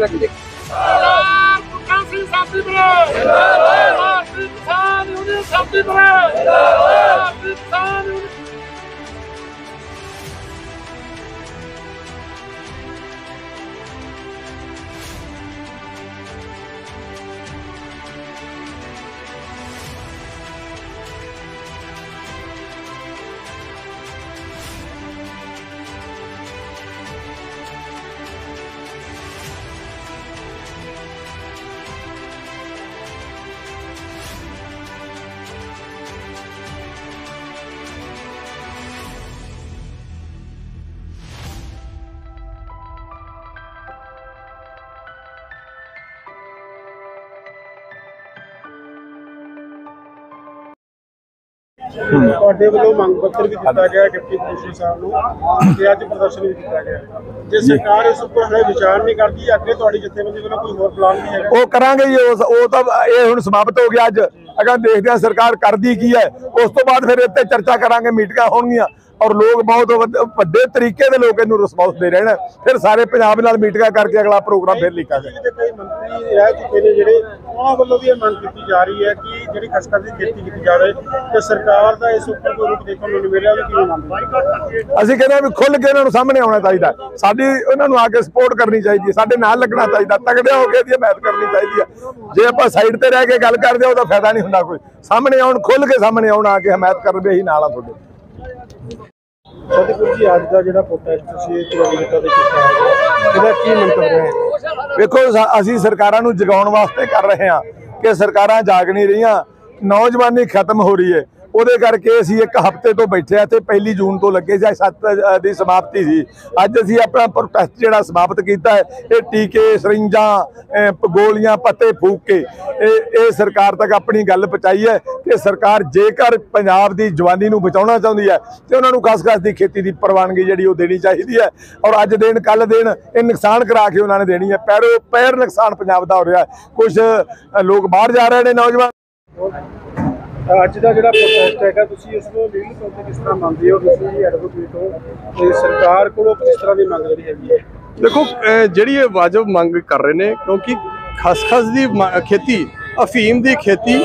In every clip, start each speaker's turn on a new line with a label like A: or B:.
A: ਨੌਜਵਾਨੀ ਨੂੰ ਕਿਤੇ
B: ਸਾਥੀ ਬਰੇ ਜਿੰਦਾਬਾਦ ਕਿਸਾਨ ਸਾਥੀ ਬਰੇ ਜਿੰਦਾਬਾਦ
C: ਤੁਹਾਡੇ ਵੱਲੋਂ ਮੰਗ ਪੱਤਰ ਵੀ ਦਿੱਤਾ ਗਿਆ ਡਿਪਟੀ ਕਮਿਸ਼ਨਰ ਸਾਹਿਬ ਨੂੰ ਤੇ ਅੱਜ ਪ੍ਰਦਰਸ਼ਨ ਵੀ ਕੀਤਾ ਗਿਆ ਜੇ ਸਰਕਾਰ ਇਸ ਉੱਪਰ ਹਲੇ ਵਿਚਾਰ ਨਹੀਂ ਕਰਦੀ ਅੱਗੇ ਤੁਹਾਡੀ ਜਥੇਬੰਦੀ ਵੱਲੋਂ ਕੋਈ ਹੋਰ ਪਲਾਨ ਨਹੀਂ ਹੈਗਾ?
D: ਉਹ ਕਰਾਂਗੇ ਜੀ ਉਹ ਤਾਂ ਇਹ ਹੁਣ ਸਮਾਪਤ ਹੋ ਗਿਆ ਅੱਜ। ਅਗਰ ਦੇਖਦੇ ਹਾਂ ਸਰਕਾਰ ਕਰਦੀ ਕੀ ਹੈ। ਉਸ ਤੋਂ ਬਾਅਦ ਫਿਰ ਇੱਥੇ ਚਰਚਾ ਕਰਾਂਗੇ ਮੀਟਿੰਗਾਂ ਹੋਣਗੀਆਂ। ਔਰ ਲੋਕ ਬਹੁਤ ਵੱਡ- ਤਰੀਕੇ ਦੇ ਲੋਕ ਇਹਨੂੰ ਰਿਸਪੌਂਸ ਦੇ ਰਹੇ ਨੇ। ਫਿਰ ਸਾਰੇ ਪੰਜਾਬ ਨਾਲ ਮੀਟਿੰਗਾਂ ਕਰਕੇ ਅਗਲਾ ਪ੍ਰੋਗਰਾਮ ਫਿਰ ਲਿਖਾਂਗੇ
C: ਕਈ ਮੰਤਰੀ ਰਹਿ ਚੁੱਕੇ ਨੇ ਜਿਹੜੇ ਉਹਨਾਂ ਵੱਲੋਂ ਵੀ ਇਹ ਮੰਗ ਕੀਤੀ ਜਾ ਰਹੀ ਹੈ ਕਿ ਜਿਹੜੀ ਖਸਖਸ ਦੀ ਖੇਤੀ ਕੀਤੀ ਜਾਵੇ ਤੇ ਸਰਕਾਰ ਦਾ ਇਸ ਉੱਪਰ ਕੋਈ ਰੁਖ ਦੇਖਣ ਨੂੰ ਨਹੀਂ ਮਿਲਿਆ ਉਹ ਕਿਵੇਂ ਮੰਨਦੇ
D: ਅਸੀਂ ਕਹਿੰਦੇ ਵੀ ਖੁੱਲ ਕੇ ਇਹਨਾਂ ਨੂੰ ਸਾਹਮਣੇ ਆਉਣਾ ਚਾਹੀਦਾ ਸਾਡੀ ਉਹਨਾਂ ਨੂੰ ਆ ਕੇ ਸਪੋਰਟ ਕਰਨੀ ਚਾਹੀਦੀ ਹੈ। ਸਾਡੇ ਨਾਲ ਲੱਗਣਾ ਚਾਹੀਦਾ ਤਗੜੇ ਹੋ ਕੇ ਇਹਦੀ ਹਮਾਇਤ ਕਰਨੀ ਚਾਹੀਦੀ ਹੈ। ਜੇ ਆਪਾਂ ਸਾਈਡ ਤੇ ਰਹਿ ਕੇ ਗੱਲ ਕਰਦੇ ਹਾਂ ਉਹਦਾ ਫਾਇਦਾ ਨਹੀਂ ਹੁੰਦਾ ਕੋਈ। ਸਾਹਮਣੇ ਆਉਣ ਖੁੱਲ ਕੇ ਸਾਹਮਣੇ ਆਉਣ ਆ ਕੇ ਹਮਾਇਤ ਕਰਨ ਵੀ ਅਸੀਂ ਨਾਲ ਆ ਤੁਹਾਡੇ।
C: ਸਤਿਗੁਰੂ ਜੀ ਅੱਜ ਦਾ ਜਿਹੜਾ ਪ੍ਰੋਟੈਸਟ ਤੁਸੀਂ ਤਿਰੰਗਾ ਦੇ ਕੀਤਾ ਹੈ, ਇਹਦਾ ਕੀ ਮੰਤਵ ਹੈ?
D: ਵੇਖੋ ਅਸੀਂ ਸਰਕਾਰਾਂ ਨੂੰ ਜਗਾਉਣ ਵਾਸਤੇ ਕਰ ਰਹੇ ਹਾਂ ਕਿ ਸਰਕਾਰਾਂ ਜਾਗ ਨਹੀਂ ਰਹੀਆਂ, ਨੌਜਵਾਨੀ ਖਤਮ ਹੋ ਰਹੀ ਹੈ। ਉਹਦੇ ਕਰਕੇ ਅਸੀਂ ਇੱਕ ਹਫ਼ਤੇ ਤੋਂ ਬੈਠੇ ਆ ਤੇ ਪਹਿਲੀ ਜੂਨ ਤੋਂ ਲੱਗੇ ਸੀ 7 ਦੀ ਸਮਾਪਤੀ ਸੀ। ਅੱਜ ਅਸੀਂ ਆਪਣਾ ਪ੍ਰੋਟੈਸਟ ਜਿਹੜਾ ਸਮਾਪਤ ਕੀਤਾ ਹੈ, ਇਹ ਟੀਕੇ, ਸਰਿੰਜਾਂ ਗੋਲੀਆਂ, ਪੱਤੇ ਫੂਕ ਕੇ, ਇਹ ਇਹ ਸਰਕਾਰ ਤੱਕ ਆਪਣੀ ਗੱਲ ਪਹੁੰਚਾਈ ਹੈ ਕਿ ਸਰਕਾਰ ਜੇਕਰ ਪੰਜਾਬ ਦੀ ਜਵਾਨੀ ਨੂੰ ਬਚਾਉਣਾ ਚਾਹੁੰਦੀ ਹੈ, ਤੇ ਉਹਨਾਂ ਨੂੰ ਖਸਖਸ ਦੀ ਖੇਤੀ ਦੀ ਪ੍ਰਵਾਨਗੀ ਜਿਹੜੀ ਉਹ ਦੇਣੀ ਚਾਹੀਦੀ ਹੈ। ਔਰ ਅੱਜ ਦੇਣ ਕੱਲ ਦੇਣ, ਇਹ ਨੁਕਸਾਨ ਕਰਾ ਕੇ ਉਹਨਾਂ ਨੇ ਦੇਣੀ ਹੈ। ਪੈਰੋ, ਪੈਰ ਨੁਕਸਾਨ ਪੰਜਾਬ ਦਾ ਹੋ ਰਿਹਾ ਹੈ। ਕੁਝ ਲੋਕ ਬਾਹਰ ਜਾ ਰਹੇ ਨੇ, ਨੌਜਵਾਨ।
C: ਅੱਜ ਦਾ ਜਿਹੜਾ ਪ੍ਰੋਟੈਸਟ ਹੈਗਾ, ਤੁਸੀਂ ਇਸ ਨੂੰ ਲੀਗਲ ਤੌਰ ਤੇ ਕਿਸ ਤਰ੍ਹਾਂ ਮੰਨਦੇ ਹੋ? ਤੁਸੀਂ ਐਡਵੋਕੇਟ ਹੋ ਤੇ ਸਰਕਾਰ ਕੋਲੋਂ ਕਿਸ ਤਰ੍ਹਾਂ ਦੀ ਮੰਗ ਜਿਹੜੀ ਹੈਗੀ ਹੈ?
E: ਦੇਖੋ ਜਿਹੜੀ ਇਹ ਵਾਜਬ ਮੰਗ ਕਰ ਰਹੇ ਨੇ, ਕਿਉਂਕਿ ਖਸਖਸ ਦੀ ਖੇਤੀ, ਅਫੀਮ ਦੀ ਖੇਤੀ,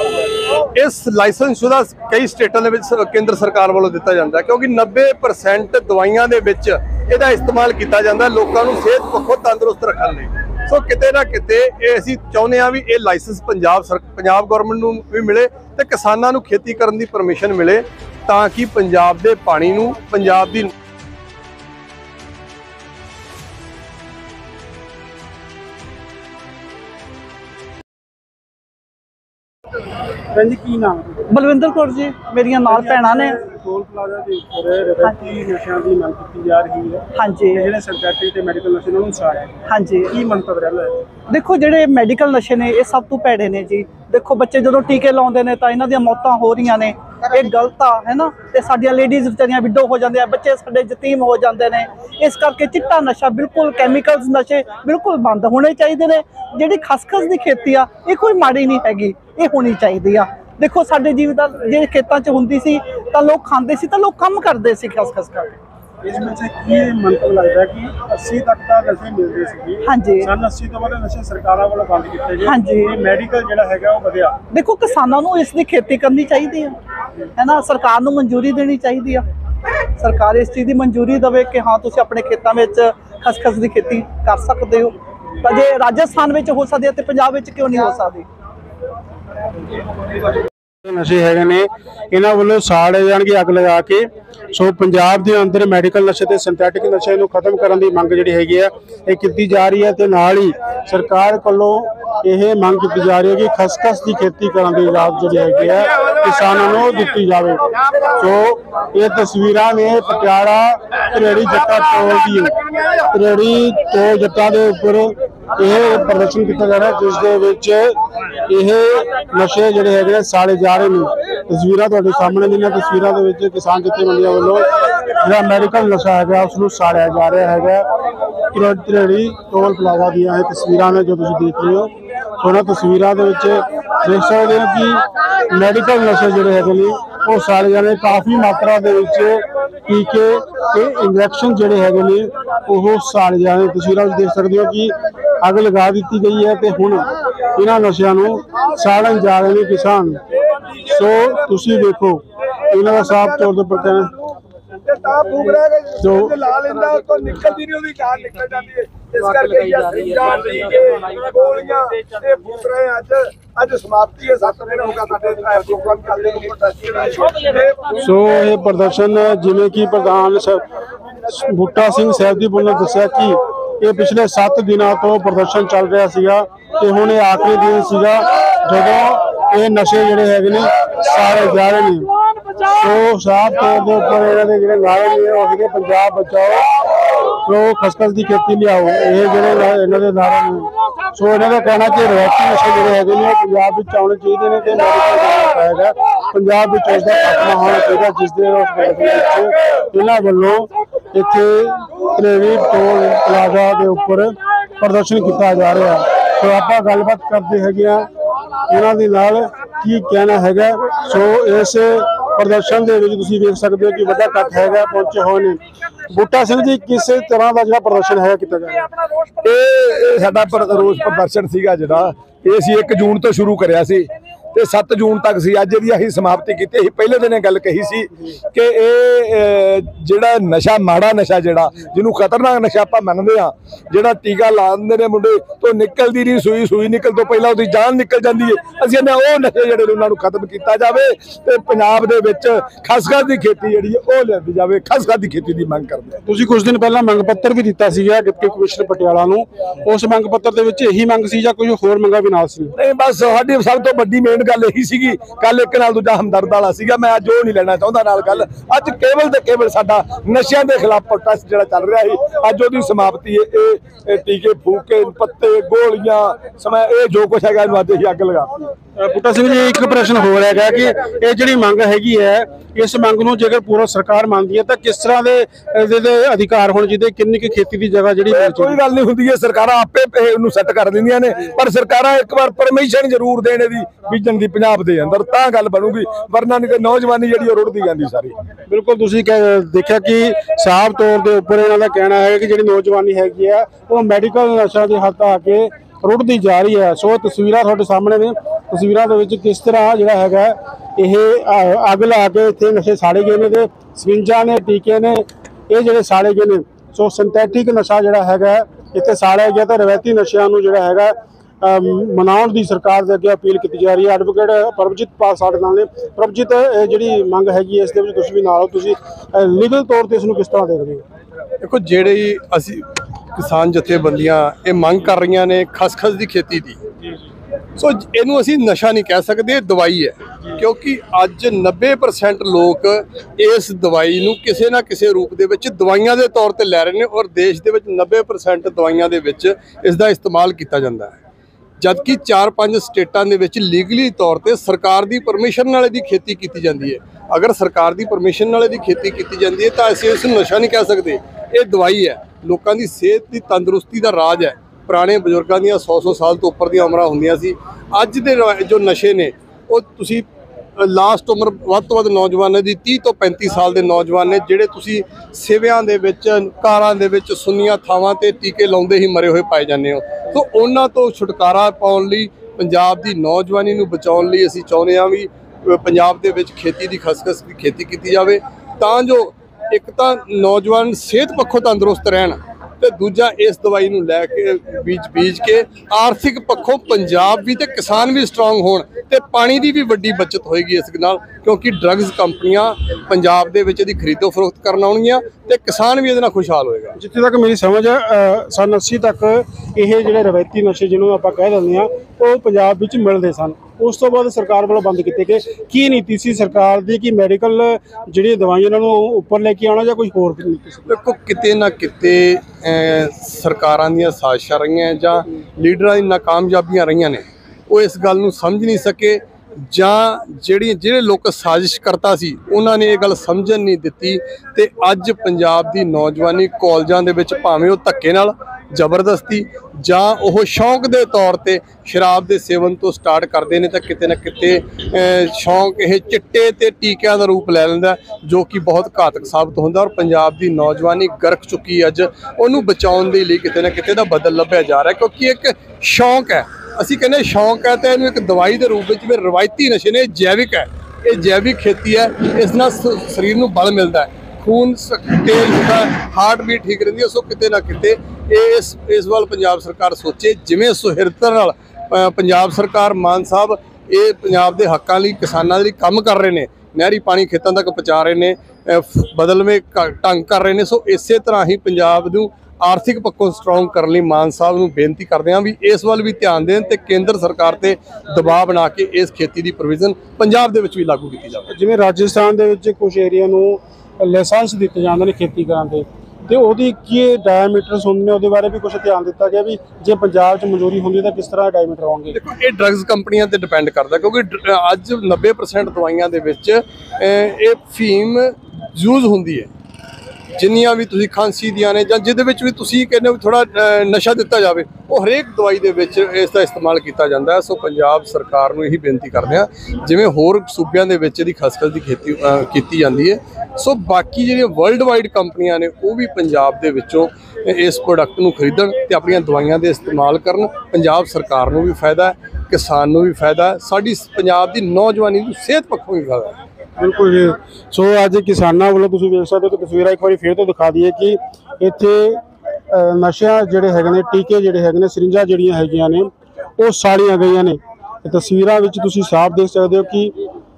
E: ਇਸ ਲਾਇਸੈਂਸ ਕਈ ਸਟੇਟਾਂ ਦੇ ਵਿੱਚ ਕੇਂਦਰ ਸਰਕਾਰ ਵੱਲੋਂ ਦਿੱਤਾ ਜਾਂਦਾ ਕਿਉਂਕਿ 90% ਦਵਾਈਆਂ ਦੇ ਵਿੱਚ ਇਹਦਾ ਇਸਤੇਮਾਲ ਕੀਤਾ ਜਾਂਦਾ ਲੋਕਾਂ ਨੂੰ ਸਿਹਤ ਪੱਖੋਂ ਤੰਦਰੁਸਤ ਰੱਖਣ ਲਈ। ਸੋ ਕਿਤੇ ਨਾ ਕਿਤੇ ਇਹ ਅਸੀਂ ਚਾਹੁੰਦੇ ਹਾਂ ਵੀ ਇਹ ਲਾਇਸੈਂਸ ਪੰਜਾਬ ਪੰਜਾਬ ਗਵਰਨਮੈਂਟ ਨੂੰ ਵੀ ਮਿਲੇ ਤੇ ਕਿਸਾਨਾਂ ਨੂੰ ਖੇਤੀ ਕਰਨ ਦੀ ਪਰਮਿਸ਼ਨ ਮਿਲੇ ਤਾਂ ਕਿ ਪੰਜਾਬ ਦੇ ਪਾਣੀ ਨੂੰ, ਪੰਜਾਬ ਦੀ
C: ਭੈਣ ਜੀ, ਕੀ ਨਾਮ?
F: ਬਲਵਿੰਦਰ ਕੌਰ ਜੀ, ਮੇਰੀਆਂ ਨਾਲ ਭੈਣਾਂ ਨੇ।
C: ਟੋਲ ਪਲਾਜ਼ਾ ਦੇ ਉੱਪਰ ਰਵਾਇਤੀ ਨਸ਼ਿਆਂ ਦੀ ਮੰਗ ਕੀਤੀ ਜਾ ਰਹੀ ਹੈ
F: ਹਾਂਜੀ।
C: ਤੇ ਜਿਹੜੇ ਸਿੰਥੈਟਿਕ ਤੇ ਮੈਡੀਕਲ ਨਸ਼ੇ ਨੂੰ ਸਾੜਿਆ
F: ਹਾਂਜੀ।
C: ਕੀ ਮੰਤਵ ਰਹਿੰਦਾ ਹੈ?
F: ਦੇਖੋ ਜਿਹੜੇ ਮੈਡੀਕਲ ਨਸ਼ੇ ਨੇ ਇਹ ਸਭ ਤੋਂ ਭੈੜੇ ਨੇ ਜੀ। ਦੇਖੋ ਬੱਚੇ ਜਦੋਂ ਟੀਕੇ ਲਾਉਂਦੇ ਨੇ ਤਾਂ ਇਹਨਾਂ ਦੀਆਂ ਮੌਤਾਂ ਹੋ ਰਹੀਆਂ ਨੇ। ਇਹ ਗਲਤ ਆ ਹੈ ਨਾ? ਤੇ ਸਾਡੀਆਂ ਲੇਡੀਜ਼ ਵਿਚਾਰੀਆਂ ਵਿਡੋ ਹੋ ਜਾਂਦੇ ਆ ਬੱਚੇ ਸਾਡੇ ਯਤੀਮ ਹੋ ਜਾਂਦੇ ਨੇ। ਇਸ ਕਰਕੇ ਚਿੱਟਾ ਨਸ਼ਾ ਬਿਲਕੁਲ ਕੈਮੀਕਲਸ ਨਸ਼ੇ ਬਿਲਕੁਲ ਬੰਦ ਹੋਣੇ ਚਾਹੀਦੇ ਨੇ। ਜਿਹੜੀ ਖਸਖਸ ਦੀ ਖੇਤੀ ਆ ਇਹ ਕੋਈ ਮਾੜੀ ਨਹੀਂ ਹੈਗੀ ਇਹ ਹੋਣੀ ਚਾਹੀਦੀ ਆ। ਦੇਖੋ ਸਾਡੇ ਜੀਵਨ ਜੇ ਖੇਤਾਂ 'ਚ ਹੁੰਦੀ ਸੀ ਤਾਂ ਲੋਕ ਖਾਂਦੇ ਸੀ ਤਾਂ ਲੋਕ ਕੰਮ ਕਰਦੇ ਸੀ ਖਸਖਸ ਕਰਕੇ।
C: ਇਸ ਵਿੱਚ ਕੀ ਮੰਤਵ ਲੱਗਦਾ ਹੈ ਕਿ 80 ਤੱਕ ਤਾਂ ਨਸ਼ੇ ਮਿਲਦੇ ਸੀਗੇ।
F: ਹਾਂਜੀ।
C: ਸਨ 80 ਤੋਂ ਬਾਅਦ ਨਸ਼ੇ ਸਰਕਾਰਾਂ ਵੱਲੋਂ ਬੰਦ ਕੀਤੇ ਗਏ।
F: ਹਾਂਜੀ।
C: ਇਹ ਮੈਡੀਕਲ ਜਿਹੜਾ ਹੈਗਾ ਉਹ ਵਧਿਆ।
F: ਦੇਖੋ ਕਿਸਾਨਾਂ ਨੂੰ ਇਸ ਦੀ ਖੇਤੀ ਕਰਨੀ ਚਾਹੀਦੀ ਹੈ ਹੈ ਨਾ? ਸਰਕਾਰ ਨੂੰ ਮਨਜ਼ੂਰੀ ਦੇਣੀ ਚਾਹੀਦੀ ਆ। ਸਰਕਾਰ ਇਸ ਚੀਜ਼ ਦੀ ਮਨਜ਼ੂਰੀ ਦੇਵੇ ਕਿ ਹਾਂ ਤੁਸੀਂ ਆਪਣੇ ਖੇਤਾਂ ਵਿੱਚ ਖਸਖਸ ਦੀ ਖੇਤੀ ਕਰ ਸਕਦੇ ਹੋ। ਤਾਂ ਜੇ ਰਾਜਸਥਾਨ ਵਿੱਚ ਹੋ ਸਕਦੀ ਹੈ ਤੇ ਪੰਜਾਬ ਵਿੱਚ ਕਿਉਂ ਨਹੀਂ ਹੋ ਸਕਦੀ?
C: ਨਸ਼ੇ ਹੈਗੇ ਨੇ, ਇਹਨਾਂ ਵੱਲੋਂ ਸਾੜੇ ਜਾਣਗੇ ਅੱਗ ਲਗਾ ਕੇ। ਸੋ ਪੰਜਾਬ ਦੇ ਅੰਦਰ ਮੈਡੀਕਲ ਨਸ਼ੇ ਤੇ ਸਿੰਥੈਟਿਕ ਨਸ਼ੇ ਨੂੰ ਖਤਮ ਕਰਨ ਦੀ ਮੰਗ ਜਿਹੜੀ ਹੈਗੀ ਆ, ਇਹ ਕੀਤੀ ਜਾ ਰਹੀ ਹੈ ਤੇ ਨਾਲ ਹੀ ਸਰਕਾਰ ਵੱਲੋਂ ਇਹ ਮੰਗ ਕੀਤੀ ਜਾ ਰਹੀ ਹੈ ਕਿ ਖਸਖਸ ਦੀ ਖੇਤੀ ਕਰਨ ਦੀ ਇਜਾਜ਼ਤ ਜਿਹੜੀ ਹੈਗੀ ਆ, ਕਿਸਾਨਾਂ ਨੂੰ ਦਿੱਤੀ ਜਾਵੇ। ਸੋ ਇਹ ਤਸਵੀਰਾਂ ਨੇ ਪਟਿਆਲਾ ਤਰੇੜੀ ਜੱਟਾ ਟੋਲ ਦੀ ਤਰੇੜੀ ਤੋਂ ਜੱਟਾ ਦੇ ਉੱਪਰ ਇਹ ਪ੍ਰਦਰਸ਼ਨ ਕੀਤਾ ਜਾ ਰਿਹਾ, ਜਿਸ ਦੇ ਵਿੱਚ ਇਹ ਨਸ਼ੇ ਜਿਹੜੇ ਹੈਗੇ ਨੇ ਸਾੜੇ ਜਾ ਰਹੇ ਨੇ। ਤਸਵੀਰਾਂ ਤੁਹਾਡੇ ਸਾਹਮਣੇ ਦੀਆਂ ਤਸਵੀਰਾਂ ਦੇ ਵਿੱਚ ਕਿਸਾਨ ਜਥੇਬੰਦੀਆਂ ਵੱਲੋਂ ਜਿਹੜਾ ਮੈਡੀਕਲ ਨਸ਼ਾ ਹੈਗਾ, ਉਸ ਨੂੰ ਸਾੜਿਆ ਜਾ ਰਿਹਾ ਹੈਗਾ। ਤਰੇੜੀ ਟੋਲ ਪਲਾਜ਼ਾ ਦੀਆਂ ਇਹ ਤਸਵੀਰਾਂ ਨੇ, ਜੋ ਤੁਸੀਂ ਦੇਖ ਰਹੇ ਹੋ। ਉਹਨਾਂ ਤਸਵੀਰਾਂ ਦੇ ਵਿੱਚ ਦੇਖ ਸਕਦੇ ਹੋ ਕਿ ਮੈਡੀਕਲ ਨਸ਼ੇ ਜਿਹੜੇ ਹੈਗੇ ਨੇ, ਉਹ ਸਾਰੇ ਜਾਣੇ ਕਾਫੀ ਮਾਤਰਾ ਦੇ ਵਿੱਚ ਟੀਕੇ ਤੇ ਇੰਜੈਕਸ਼ਨ ਜਿਹੜੇ ਹੈਗੇ ਨੇ, ਉਹ ਸਾਰੇ ਜਾਣੇ ਤਸਵੀਰਾਂ ਵਿੱਚ ਦੇਖ ਸਕਦੇ ਹੋ ਕਿ ਅੱਗ ਲਗਾ ਦਿੱਤੀ ਗਈ ਹੈ ਤੇ ਹੁਣ ਇਹਨਾਂ ਨਸ਼ਿਆਂ ਨੂੰ ਸਾੜਨ ਜਾ ਰਹੇ ਨੇ ਕਿਸਾਨ। ਸੋ ਤੁਸੀਂ ਦੇਖੋ, ਇਹਨਾਂ ਦਾ ਸਾਫ਼ ਤੌਰ ਤੇ ਪਤਾ
D: ਤੇ ਤਾਂ ਫੂਕ ਰਿਹਾ ਕਿ
C: ਜੋ-
D: ਲਾ ਲੈਂਦਾ ਉਹ ਨਿਕਲਦੀ ਨਹੀਂ ਉਹਦੀ ਜਾਨ ਨਿਕਲ ਜਾਂਦੀ ਹੈ ਇਸ ਕਰਕੇ ਇਹ ਜਾਨ ਦੀ ਗੋਲੀਆਂ ਇਹ ਫੂਕ ਰਹੇ ਅੱਜ ਅੱਜ ਸਮਾਪਤੀ ਹੈ 7 ਦਿਨ ਹੋ ਸਾਡੇ ਪ੍ਰੋਗਰਾਮ ਚੱਲਦੇ ਨੂੰ ਪ੍ਰਦਰਸ਼ਨ
C: ਸੋ ਇਹ ਪ੍ਰਦਰਸ਼ਨ ਜਿਵੇਂ ਕਿ ਪ੍ਰਧਾਨ ਬੁੱਟਾ ਸਿੰਘ ਸਾਹਿਬ ਸਹਿਬਦੀਪੁਰ ਨੇ ਦੱਸਿਆ ਕਿ ਇਹ ਪਿਛਲੇ 7 ਦਿਨਾਂ ਤੋਂ ਪ੍ਰਦਰਸ਼ਨ ਚੱਲ ਰਿਹਾ ਸੀਗਾ ਤੇ ਹੁਣ ਇਹ ਆਖਰੀ ਦਿਨ ਸੀਗਾ ਜਦੋਂ ਇਹ ਨਸ਼ੇ ਜਿਹੜੇ ਹੈਗੇ ਨੇ ਸਾਰੇ ਜਾ ਰਹੇ ਨੇ। ਸੋ ਸਾਫ਼ ਤੌਰ ਦੇ ਉੱਪਰ ਇਹਨਾਂ ਦੇ ਜਿਹੜੇ ਨਾਰੇ ਨੇ ਉਹ ਹੈਗੇ ਪੰਜਾਬ ਬਚਾਓ, ਸੋ ਖਸਖਸ ਦੀ ਖੇਤੀ ਲਿਆਓ, ਇਹ ਜਿਹੜੇ ਇਹਨਾਂ ਦੇ ਨਾਰੇ ਨੇ। ਸੋ ਇਹਨਾਂ ਦਾ ਕਹਿਣਾ ਕਿ ਰਵਾਇਤੀ ਨਸ਼ੇ ਜਿਹੜੇ ਹੈਗੇ ਨੇ ਉਹ ਪੰਜਾਬ ਵਿੱਚ ਆਉਣੇ ਚਾਹੀਦੇ ਨੇ ਤੇ ਮੈਡੀਕਲ ਹੈਗਾ ਪੰਜਾਬ ਵਿੱਚ ਉਸ ਦਾ ਖਾਤਮਾ ਹੋਣਾ ਚਾਹੀਦਾ ਜਿਸ ਦੇ ਰੋਸ ਵਿੱਚ ਇਹਨਾਂ ਵੱਲੋਂ ਇੱਥੇ ਤ੍ਰਿਵੇਣੀ ਟੋਲ ਪਲਾਜ਼ਾ ਦੇ ਉੱਪਰ ਪ੍ਰਦਰਸ਼ਨ ਕੀਤਾ ਜਾ ਰਿਹਾ ਸੋ ਆਪਾਂ ਗੱਲਬਾਤ ਕਰਦੇ ਹੈਗੇ ਆ ਇਹਨਾਂ ਦੇ ਨਾਲ ਕੀ ਕਹਿਣਾ ਹੈਗਾ। ਸੋ ਇਸ ਪ੍ਰਦਰਸ਼ਨ ਦੇ ਵਿੱਚ ਤੁਸੀਂ ਵੇਖ ਸਕਦੇ ਹੋ ਕਿ ਵੱਡਾ ਇਕੱਠ ਹੈਗਾ, ਪਹੁੰਚੇ ਹੋਏ ਨੇ। ਬੂਟਾ ਸਿੰਘ ਜੀ, ਕਿਸੇ ਤਰ੍ਹਾਂ ਦਾ ਜਿਹੜਾ ਪ੍ਰਦਰਸ਼ਨ ਹੈਗਾ, ਕੀਤਾ ਜਾ ਰਿਹਾ
D: ਇਹ ਸਾਡਾ ਰੋਸ ਪ੍ਰਦਰਸ਼ਨ ਸੀਗਾ ਜਿਹੜਾ। ਇਹ ਅਸੀਂ 1 ਜੂਨ ਤੋਂ ਸ਼ੁਰੂ ਕਰਿਆ ਸੀ। ਤੇ 7 ਜੂਨ ਤੱਕ ਸੀ ਅੱਜ ਇਹਦੀ ਅਸੀਂ ਸਮਾਪਤੀ ਕੀਤੀ। ਸੀ ਪਹਿਲੇ ਦਿਨ ਇਹ ਗੱਲ ਕਹੀ ਸੀ ਕਿ ਇਹ ਜਿਹੜਾ ਨਸ਼ਾ ਮਾੜਾ ਨਸ਼ਾ ਜਿਹੜਾ ਜਿਹਨੂੰ ਖਤਰਨਾਕ ਨਸ਼ਾ ਆਪਾਂ ਮੰਨਦੇ ਆ ਜਿਹੜਾ ਟੀਕਾ ਲਾ ਦਿੰਦੇ ਨੇ ਮੁੰਡੇ ਤੋਂ ਨਿਕਲਦੀ ਨਹੀਂ ਸੂਈ ਸੂਈ ਨਿਕਲ ਤੋਂ ਪਹਿਲਾਂ ਉਹਦੀ ਜਾਨ ਨਿਕਲ ਜਾਂਦੀ ਹੈ ਅਸੀਂ ਹਾਂ ਉਹ ਨਸ਼ੇ ਜਿਹੜੇ ਨੇ ਉਹਨਾਂ ਨੂੰ ਖਤਮ ਕੀਤਾ ਜਾਵੇ ਤੇ ਪੰਜਾਬ ਦੇ ਵਿੱਚ ਖਸਖਸ ਦੀ ਖੇਤੀ ਜਿਹੜੀ ਉਹ ਲਿਆਂਦੀ ਜਾਵੇ। ਖਸਖਸ ਦੀ ਖੇਤੀ ਦੀ ਮੰਗ ਕਰਦੇ
C: ਤੁਸੀਂ ਕੁਝ ਦਿਨ ਪਹਿਲਾਂ ਮੰਗ ਪੱਤਰ ਵੀ ਦਿੱਤਾ ਸੀਗਾ ਡਿਪਟੀ ਕਮਿਸ਼ਨਰ ਪਟਿਆਲਾ ਨੂੰ। ਉਸ ਮੰਗ ਪੱਤਰ ਦੇ ਵਿੱਚ ਇਹੀ ਮੰਗ ਸੀ ਜਾਂ ਕੋਈ ਹੋਰ ਮੰਗਾਂ ਵੀ ਨਾਲ ਸੀ?
D: ਨਹੀਂ ਬਸ ਸਾਡੀ ਸਭ ਤੋਂ ਵੱਡੀ ਮੇਨ ਗੱਲ ਇਹੀ ਸੀਗੀ ਕੱਲ ਇੱਕ ਨਾਲ ਦੂਜਾ ਹਮਦਰਦ ਵਾਲਾ ਸੀਗਾ ਮੈਂ ਅੱਜ ਉਹ ਨਹੀਂ ਲੈਣਾ ਚਾਹੁੰਦਾ ਨਾਲ ਗੱਲ। ਅੱਜ ਕੇਵਲ ਤੇ ਕੇਵਲ ਸਾਡਾ ਨਸ਼ਿਆਂ ਦੇ ਖਿਲਾਫ ਪ੍ਰੋਟੈਸਟ ਜਿਹੜਾ ਚੱਲ ਰਿਹਾ ਸੀ ਅੱਜ ਉਹਦੀ ਸਮਾਪਤੀ ਹੈ ਇਹ ਇਹ ਟੀਕੇ ਫੂਕੇ ਪੱਤੇ ਗੋਲੀਆਂ ਸਮੇਂ ਇਹ ਜੋ ਕੁਛ ਹੈਗਾ ਇਹਨੂੰ ਅੱਜ ਹੀ ਅੱਗ ਲਗਾ
C: ਬੂਟਾ ਸਿੰਘ ਜੀ ਇੱਕ ਪ੍ਰਸ਼ਨ ਹੋਰ ਹੈਗਾ ਕਿ ਇਹ ਜਿਹੜੀ ਮੰਗ ਹੈਗੀ ਹੈ ਇਸ ਮੰਗ ਨੂੰ ਜੇਕਰ ਪੂਰਾ ਸਰਕਾਰ ਮੰਨਦੀ ਹੈ ਤਾਂ ਕਿਸ ਤਰ੍ਹਾਂ ਦੇ ਇਹਦੇ ਦੇ ਅਧਿਕਾਰ ਹੋਣ ਜਿਹਦੇ ਕਿੰਨੀ ਕੁ ਖੇਤੀ ਦੀ ਜਗ੍ਹਾ ਜਿਹੜੀ
D: ਕੋਈ ਗੱਲ ਨਹੀਂ ਹੁੰਦੀ ਹੈ ਸਰਕਾਰਾਂ ਆਪੇ ਇਹ ਉਹਨੂੰ ਸੈੱਟ ਕਰ ਦਿੰਦੀਆਂ ਨੇ ਪਰ ਸਰਕਾਰਾਂ ਇੱਕ ਵਾਰ ਪਰਮਿਸ਼ਨ ਜ਼ਰੂਰ ਦੇਣ ਇਹਦੀ ਬੀਜਣ ਦੀ ਪੰਜਾਬ ਦੇ ਅੰਦਰ ਤਾਂ ਗੱਲ ਬਣੂਗੀ, ਵਰਨਾ ਨਹੀਂ ਨੌਜਵਾਨੀ ਜਿਹੜੀ ਉਹ ਰੁੜਦੀ ਜਾਂਦੀ ਸਾਰੀ।
C: ਬਿਲਕੁਲ ਤੁਸੀਂ ਦੇਖਿਆ ਕਿ ਸਾਫ਼ ਤੌਰ ਦੇ ਉੱਪਰ ਇਹਨਾਂ ਦਾ ਕਹਿਣਾ ਹੈ ਕਿ ਜਿਹੜੀ ਨੌਜਵਾਨੀ ਹੈਗੀ ਆ, ਉਹ ਮੈਡੀਕਲ ਨਸ਼ਾ ਦੇ ਹੱਥ ਆ ਕੇ ਰੁੜਦੀ ਜਾ ਰਹੀ ਹੈ। ਸੋ ਤਸਵੀਰਾਂ ਤੁਹਾਡੇ ਸਾਹਮਣੇ ਨੇ। ਤਸਵੀਰਾਂ ਦੇ ਵਿੱਚ ਕਿਸ ਤਰ੍ਹਾਂ ਜਿਹੜਾ ਹੈਗਾ, ਇਹ ਅੱਗ ਲਾ ਕੇ ਇੱਥੇ ਨਸ਼ੇ ਸਾੜੇ ਗਏ ਨੇ ਤੇ ਸਵਿੰਜਾਂ ਨੇ, ਟੀਕੇ ਨੇ, ਇਹ ਜਿਹੜੇ ਸਾੜੇ ਗਏ ਨੇ, ਸੋ ਸਿੰਥੈਟਿਕ ਨਸ਼ਾ ਜਿਹੜਾ ਹੈਗਾ, ਇੱਥੇ ਸਾੜਿਆ ਗਿਆ ਤੇ ਰਵਾਇਤੀ ਨਸ਼ਿਆਂ ਨੂੰ ਜਿਹੜਾ ਹੈਗਾ ਮਨਾਉਣ ਦੀ ਸਰਕਾਰ ਦੇ ਅੱਗੇ ਅਪੀਲ ਕੀਤੀ ਜਾ ਰਹੀ ਹੈ। ਐਡਵੋਕੇਟ ਪ੍ਰਭਜੀਤ ਪਾਲ ਸਾਡੇ ਨਾਲ ਨੇ। ਪ੍ਰਭਜੀਤ ਇਹ ਜਿਹੜੀ ਮੰਗ ਹੈਗੀ ਇਸ ਦੇ ਵਿੱਚ ਤੁਸੀਂ ਵੀ ਨਾਲ ਹੋ ਤੁਸੀਂ ਲੀਗਲ ਤੌਰ ਤੇ ਇਸ ਨੂੰ ਕਿਸ ਤਰ੍ਹਾਂ ਦੇਖਦੇ ਹੋ?
E: ਦੇਖੋ ਜਿਹੜੇ ਅਸੀਂ ਕਿਸਾਨ ਜਥੇਬੰਦੀਆਂ ਇਹ ਮੰਗ ਕਰ ਰਹੀਆਂ ਨੇ ਖਸਖਸ ਦੀ ਖੇਤੀ ਦੀ। ਸੋ ਇਹਨੂੰ ਅਸੀਂ ਨਸ਼ਾ ਨਹੀਂ ਕਹਿ ਸਕਦੇ ਦਵਾਈ ਹੈ। ਕਿਉਂਕਿ ਅੱਜ 90% ਲੋਕ ਇਸ ਦਵਾਈ ਨੂੰ ਕਿਸੇ ਨਾ ਕਿਸੇ ਰੂਪ ਦੇ ਵਿੱਚ ਦਵਾਈਆਂ ਦੇ ਤੌਰ ਤੇ ਲੈ ਰਹੇ ਨੇ ਔਰ ਦੇਸ਼ ਦੇ ਵਿੱਚ 90% ਦਵਾਈਆਂ ਦੇ ਵਿੱਚ ਇਸ ਦਾ ਇਸਤੇਮਾਲ ਕੀਤਾ ਜਾਂਦਾ ਹੈ। ਜਦਕਿ 4-5 ਸਟੇਟਾਂ ਦੇ ਵਿੱਚ ਲੀਗਲੀ ਤੌਰ ਤੇ ਸਰਕਾਰ ਦੀ ਪਰਮਿਸ਼ਨ ਨਾਲ ਇਹਦੀ ਖੇਤੀ ਕੀਤੀ ਜਾਂਦੀ ਹੈ। ਅਗਰ ਸਰਕਾਰ ਦੀ ਪਰਮਿਸ਼ਨ ਨਾਲ ਇਹਦੀ ਖੇਤੀ ਕੀਤੀ ਜਾਂਦੀ ਹੈ ਤਾਂ ਅਸੀਂ ਇਸ ਨੂੰ ਨਸ਼ਾ ਨਹੀਂ ਕਹਿ ਸਕਦੇ। ਇਹ ਦਵਾਈ ਹੈ। ਲੋਕਾਂ ਦੀ ਸਿਹਤ ਦੀ ਤੰਦਰੁਸਤੀ ਦਾ ਰਾਜ ਹੈ। ਪੁਰਾਣੇ ਬਜ਼ੁਰਗਾਂ ਦੀਆਂ 100-100 ਸਾਲ ਤੋਂ ਉੱਪਰ ਦੀਆਂ ਉਮਰਾਂ ਹੁੰਦੀਆਂ ਸੀ। ਅੱਜ ਦੇ ਰ- ਜੋ ਨਸ਼ੇ ਨੇ, ਉਹ ਤੁਸੀਂ ਲਾਸਟ ਉਮਰ ਵੱਧ ਤੋਂ ਵੱਧ ਨੌਜਵਾਨਾਂ ਦੀ 30 ਤੋਂ 35 ਸਾਲ ਦੇ ਨੌਜਵਾਨ ਨੇ ਜਿਹੜੇ ਤੁਸੀਂ ਸਿਵਿਆਂ ਦੇ ਵਿੱਚ ਕਾਰਾਂ ਦੇ ਵਿੱਚ ਸੁੰਨੀਆਂ ਥਾਵਾਂ ਤੇ ਟੀਕੇ ਲਾਉਂਦੇ ਹੀ ਮਰੇ ਹੋਏ ਪਾਏ ਜਾਂਦੇ ਹੋ। ਸੋ ਉਹਨਾਂ ਤੋਂ ਛੁਟਕਾਰਾ ਪਾਉਣ ਲਈ, ਪੰਜਾਬ ਦੀ ਨੌਜਵਾਨੀ ਨੂੰ ਬਚਾਉਣ ਲਈ ਅਸੀਂ ਚਾਹੁੰਦੇ ਹਾਂ ਵੀ ਪੰਜਾਬ ਦੇ ਵਿੱਚ ਖੇਤੀ ਦੀ ਖਸਖਸ ਦੀ ਖੇਤੀ ਕੀਤੀ ਜਾਵੇ। ਤਾਂ ਜੋ ਇੱਕ ਤਾਂ ਨੌਜਵਾਨ ਸਿਹਤ ਪੱਖੋਂ ਤੰਦਰੁਸਤ ਰਹਿਣ ਤੇ ਦੂਜਾ ਇਸ ਦਵਾਈ ਨੂੰ ਲੈ ਕੇ ਬੀਜ ਬੀਜ ਕੇ ਆਰਥਿਕ ਪੱਖੋਂ ਪੰਜਾਬ ਵੀ ਤੇ ਕਿਸਾਨ ਵੀ ਸਟਰੋਂਗ ਹੋਣ ਤੇ ਪਾਣੀ ਦੀ ਵੀ ਵੱਡੀ ਬਚਤ ਹੋਏਗੀ ਇਸ ਨਾਲ, ਕਿਉਂਕਿ ਡਰੱਗਸ ਕੰਪਨੀਆਂ ਪੰਜਾਬ ਦੇ ਵਿੱਚ ਇਹਦੀ ਖਰੀਦੋ ਫਰੋਖਤ ਕਰਨ ਆਉਣਗੀਆਂ ਤੇ ਕਿਸਾਨ ਵੀ ਇਹਦੇ ਨਾਲ ਖੁਸ਼ਹਾਲ ਹੋਏਗਾ।
C: ਜਿੱਥੇ ਤੱਕ ਮੇਰੀ ਸਮਝ ਹੈ ਅ, ਸੰਨ 80 ਤੱਕ ਇਹ ਜਿਹੜੇ ਰਵਾਇਤੀ ਨਸ਼ੇ ਜਿਹਨੂੰ ਆਪਾਂ ਕਹਿ ਦਿੰਦੇ ਆ ਉਹ ਪੰਜਾਬ ਵਿੱਚ ਮਿਲਦੇ ਸਨ। ਉਸ ਤੋਂ ਬਾਅਦ ਸਰਕਾਰ ਵੱਲੋਂ ਬੰਦ ਕੀਤੇ ਗਏ। ਕੀ ਨੀਤੀ ਸੀ ਸਰਕਾਰ ਦੀ ਕਿ ਮੈਡੀਕਲ ਜਿਹੜੀ ਦਵਾਈਆਂ ਉਹਨਾਂ ਨੂੰ ਉੱਪਰ ਲੈ ਕੇ ਆਉਣਾ ਜਾਂ ਕੋਈ ਹੋਰ ਨੀਤੀ ਸੀ?
E: ਦੇਖੋ ਕਿਤੇ ਨਾ ਕਿਤੇ ਅਹ, ਸਰਕਾਰਾਂ ਦੀਆਂ ਸਾਜ਼ਿਸ਼ਾਂ ਰਹੀਆਂ ਜਾਂ ਲੀਡਰਾਂ ਦੀ ਨਾਕਾਮਯਾਬੀਆਂ ਰਹੀਆਂ ਨੇ। ਉਹ ਇਸ ਗੱਲ ਨੂੰ ਸਮਝ ਨਹੀਂ ਸਕੇ ਜਾਂ ਜਿਹੜੀ ਜਿਹੜੇ ਲੋਕ ਸਾਜ਼ਿਸ਼ ਕਰਤਾ ਸੀ ਉਹਨਾਂ ਨੇ ਇਹ ਗੱਲ ਸਮਝਣ ਨਹੀਂ ਦਿੱਤੀ ਤੇ ਅੱਜ ਪੰਜਾਬ ਦੀ ਨੌਜਵਾਨੀ ਕਾਲਜਾਂ ਦੇ ਵਿੱਚ ਭਾਵੇਂ ਉਹ ਧੱਕੇ ਨਾਲ ਜ਼ਬਰਦਸਤੀ ਜਾਂ ਉਹ ਸ਼ੌਂਕ ਦੇ ਤੌਰ ਤੇ ਸ਼ਰਾਬ ਦੇ ਸੇਵਨ ਤੋਂ ਸਟਾਰਟ ਕਰਦੇ ਨੇ ਤਾਂ ਕਿਤੇ ਨਾ ਕਿਤੇ ਅਹ, ਸ਼ੌਂਕ ਇਹ ਚਿੱਟੇ ਤੇ ਟੀਕਿਆਂ ਦਾ ਰੂਪ ਲੈ ਲੈਂਦਾ ਜੋ ਕਿ ਬਹੁਤ ਘਾਤਕ ਸਾਬਤ ਹੁੰਦਾ ਔਰ ਪੰਜਾਬ ਦੀ ਨੌਜਵਾਨੀ ਗਰਕ ਚੁੱਕੀ ਅੱਜ। ਉਹਨੂੰ ਬਚਾਉਣ ਦੇ ਲਈ ਕਿਤੇ ਨਾ ਕਿਤੇ ਦਾ ਬਦਲ ਲੱਭਿਆ ਜਾ ਰਿਹਾ ਕਿਉਂਕਿ ਇੱਕ ਸ਼ੌਂਕ ਹੈ। ਅਸੀਂ ਕਹਿੰਦੇ ਸ਼ੌਂਕ ਹੈ ਤਾਂ ਇਹਨੂੰ ਇੱਕ ਦਵਾਈ ਦੇ ਰੂਪ ਵਿੱਚ ਵੀ ਰਵਾਇਤੀ ਨਸ਼ੇ ਨੇ, ਇਹ ਜੈਵਿਕ ਹੈ। ਇਹ ਜੈਵਿਕ ਖੇਤੀ ਹੈ, ਇਸ ਨਾਲ ਸ- ਸਰੀਰ ਨੂੰ ਬਲ ਮਿਲਦਾ ਹੈ। ਖੂਨ ਸ- ਤੇਜ਼ ਹੁੰਦਾ ਹਾਰਟ ਬੀਟ ਠੀਕ ਰਹਿੰਦੀ ਹੈ, ਸੋ ਕਿਤੇ ਨਾ ਕਿਤੇ ਇਹ ਇਸ ਇਸ ਵੱਲ ਪੰਜਾਬ ਸਰਕਾਰ ਸੋਚੇ, ਜਿਵੇਂ ਸੁਹਿਰਦਤਾ ਨਾਲ ਪੰਜਾਬ ਸਰਕਾਰ, ਮਾਨ ਸਾਹਿਬ, ਇਹ ਪੰਜਾਬ ਦੇ ਹੱਕਾਂ ਲਈ, ਕਿਸਾਨਾਂ ਦੇ ਲਈ ਕੰਮ ਕਰ ਰਹੇ ਨੇ, ਨਹਿਰੀ ਪਾਣੀ ਖੇਤਾਂ ਤੱਕ ਪਹੁੰਚਾ ਰਹੇ ਨੇ ਫ- ਬਦਲਵੇਂ ਕ- ਢੰਗ ਕਰ ਰਹੇ ਨੇ, ਸੋ ਇਸੇ ਤਰ੍ਹਾਂ ਹੀ ਪੰਜਾਬ ਨੂੰ ਆਰਥਿਕ ਪੱਖੋਂ ਸਟਰੋਂਗ ਕਰਨ ਲਈ ਮਾਨ ਸਾਹਿਬ ਨੂੰ ਬੇਨਤੀ ਕਰਦੇ ਹਾਂ ਵੀ ਇਸ ਵੱਲ ਵੀ ਧਿਆਨ ਦੇਣ ਤੇ ਕੇਂਦਰ ਸਰਕਾਰ ਤੇ ਦਬਾਅ ਬਣਾ ਕੇ ਇਸ ਖੇਤੀ ਦੀ ਪ੍ਰੋਵੀਜ਼ਨ ਪੰਜਾਬ ਦੇ ਵਿੱਚ ਵੀ ਲਾਗੂ ਕੀਤੀ ਜਾਵੇ।
C: ਜਿਵੇਂ ਰਾਜਸਥਾਨ ਦੇ ਵਿੱਚ ਕੁਝ ਏਰੀਆ ਨੂੰ ਲਾਇਸੈਂਸ ਦਿੱਤੇ ਜਾਂਦੇ ਨੇ ਖੇਤੀ ਕਰਨ ਦੇ ਤੇ ਉਹਦੀ ਕੀ ਡਾਇਮੀਟਰਸ ਹੁੰਦੇ ਨੇ ਉਹਦੇ ਬਾਰੇ ਵੀ ਕੁਝ ਧਿਆਨ ਦਿੱਤਾ ਗਿਆ ਵੀ ਜੇ ਪੰਜਾਬ 'ਚ ਮਨਜ਼ੂਰੀ ਹੁੰਦੀ ਤਾਂ ਕਿਸ ਤਰ੍ਹਾਂ ਡਾਇਮੀਟਰ ਹੋਣਗੇ
E: ਦੇਖੋ ਇਹ ਡਰੱਗਸ ਕੰਪਨੀਆਂ ਤੇ ਡਿਪੈਂਡ ਕਰਦਾ ਕਿਉਂਕਿ ਅੱਜ 90% ਦਵਾਈਆਂ ਦੇ ਵਿੱਚ ਇਹ ਫੀਮ ਯੂਜ਼ ਹੁੰਦੀ ਹੈ। ਜਿੰਨੀਆਂ ਵੀ ਤੁਸੀਂ ਖਾਂਸੀ ਦੀਆਂ ਨੇ ਜਾਂ ਜਿਹਦੇ ਵਿੱਚ ਵੀ ਤੁਸੀਂ ਕਹਿੰਦੇ ਹੋ ਥੋੜਾ ਨਸ਼ਾ ਦਿੱਤਾ ਜਾਵੇ, ਉਹ ਹਰੇਕ ਦਵਾਈ ਦੇ ਵਿੱਚ ਇਸ ਦਾ ਇਸਤੇਮਾਲ ਕੀਤਾ ਜਾਂਦਾ ਹੈ। ਸੋ ਪੰਜਾਬ ਸਰਕਾਰ ਨੂੰ ਇਹੀ ਬੇਨਤੀ ਕਰਦੇ ਆ ਜਿਵੇਂ ਹੋਰ ਸੂਬਿਆਂ ਦੇ ਵਿੱਚ ਇਹਦੀ ਖਸਖਸ ਦੀ ਖੇਤੀ ਕੀਤੀ ਜਾਂਦੀ ਹੈ। ਸੋ ਬਾਕੀ ਜਿਹੜੀਆਂ ਵਰਲਡ ਵਾਈਡ ਕੰਪਨੀਆਂ ਨੇ, ਉਹ ਵੀ ਪੰਜਾਬ ਦੇ ਵਿੱਚੋਂ ਇਸ ਪ੍ਰੋਡਕਟ ਨੂੰ ਖਰੀਦਣ ਤੇ ਆਪਣੀਆਂ ਦਵਾਈਆਂ ਦੇ ਇਸਤੇਮਾਲ ਕਰਨ। ਪੰਜਾਬ ਸਰਕਾਰ ਨੂੰ ਵੀ ਫਾਇਦਾ ਹੈ, ਕਿਸਾਨ ਨੂੰ ਵੀ ਫਾਇਦਾ ਹੈ। ਸਾਡੀ ਪੰਜਾਬ ਦੀ ਨੌਜਵਾਨੀ ਨੂੰ ਸਿਹਤ ਪੱਖੋਂ ਵੀ ਫਾਇਦਾ ਹੈ।
C: ਬਿਲਕੁਲ ਜੀ। ਸੋ ਅੱਜ ਕਿਸਾਨਾਂ ਵੱਲੋਂ ਤੁਸੀਂ ਵੇਖ ਸਕਦੇ ਹੋ ਕਿ ਤਸਵੀਰਾਂ ਇੱਕ ਵਾਰੀ ਫੇਰ ਤੋਂ ਦਿਖਾ ਦਈਏ ਕਿ ਇੱਥੇ ਅ, ਨਸ਼ਿਆਂ ਜਿਹੜੇ ਹੈਗੇ ਨੇ ਟੀਕੇ ਜਿਹੜੇ ਹੈਗੇ ਨੇ ਸਰਿੰਜਾਂ ਜਿਹੜੀਆਂ ਹੈਗੀਆਂ ਨੇ ਉਹ ਸਾੜੀਆਂ ਗਈਆਂ ਨੇ। ਤਸਵੀਰਾਂ ਵਿੱਚ ਤੁਸੀਂ ਸਾਫ਼ ਦੇਖ ਸਕਦੇ ਹੋ ਕਿ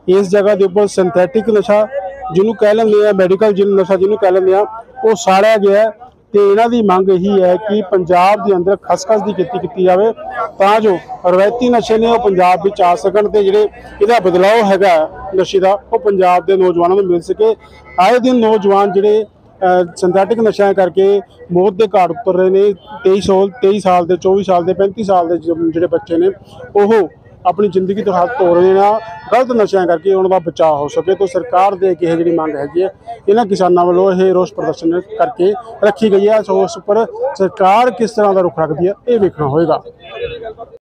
C: ਇਸ ਜਗ੍ਹਾ ਦੇ ਉੱਪਰ ਸਿੰਥੈਟਿਕ ਨਸ਼ਾ ਜਿਹਨੂੰ ਕਹਿ ਲੈਂਦੇ ਆ ਮੈਡੀਕਲ ਜਿਹਨੂੰ ਨਸ਼ਾ ਜਿਹਨੂੰ ਕਹਿ ਲੈਂਦੇ ਆ ਉਹ ਸਾੜਿਆ ਗਿਆ ਤੇ ਇਹਨਾਂ ਦੀ ਮੰਗ ਇਹੀ ਹੈ ਕਿ ਪੰਜਾਬ ਦੇ ਅੰਦਰ ਖਸਖਸ ਦੀ ਖੇਤੀ ਕੀਤੀ ਜਾਵੇ ਤਾਂ ਜੋ ਰਵਾਇਤੀ ਨਸ਼ੇ ਨੇ ਉਹ ਪੰਜਾਬ ਵਿੱਚ ਆ ਸਕਣ ਤੇ ਜਿਹੜੇ ਇਹਦਾ ਬਦਲਾਅ ਹੈਗਾ ਨਸ਼ੇ ਦਾ, ਉਹ ਪੰਜਾਬ ਦੇ ਨੌਜਵਾਨਾਂ ਨੂੰ ਮਿਲ ਸਕੇ। ਆਏ ਦਿਨ ਨੌਜਵਾਨ ਜਿਹੜੇ ਸਿੰਥੈਟਿਕ ਨਸ਼ਿਆਂ ਕਰਕੇ ਮੌਤ ਦੇ ਘਾਟ ਉਤਰ ਰਹੇ ਨੇ। 23 ਸਾਲ 23 ਸਾਲ ਦੇ 24 ਸਾਲ ਦੇ 35 ਸਾਲ ਦੇ ਜਿਹੜੇ ਬੱਚੇ ਨੇ, ਉਹ ਆਪਣੀ ਜ਼ਿੰਦਗੀ ਤੋਂ ਹੱਥ ਧੋ ਰਹੇ ਨੇ ਗਲਤ ਨਸ਼ਿਆਂ ਕਰਕੇ ਉਹਨਾਂ ਦਾ ਬਚਾਅ ਹੋ ਸਕੇ। ਤੋਂ ਸਰਕਾਰ ਦੇ ਅੱਗੇ ਇਹ ਜਿਹੜੀ ਮੰਗ ਹੈਗੀ ਹੈ, ਇਹਨਾਂ ਕਿਸਾਨਾਂ ਵੱਲੋਂ ਇਹ ਰੋਸ ਪ੍ਰਦਰਸ਼ਨ ਕਰਕੇ ਰੱਖੀ ਗਈ ਹੈ। ਸੋ ਉਸ ਉੱਪਰ ਸਰਕਾਰ ਕਿਸ ਤਰ੍ਹਾਂ ਦਾ ਰੁਖ ਰੱਖਦੀ ਹੈ, ਇਹ ਵੇਖਣਾ ਹੋਏਗਾ।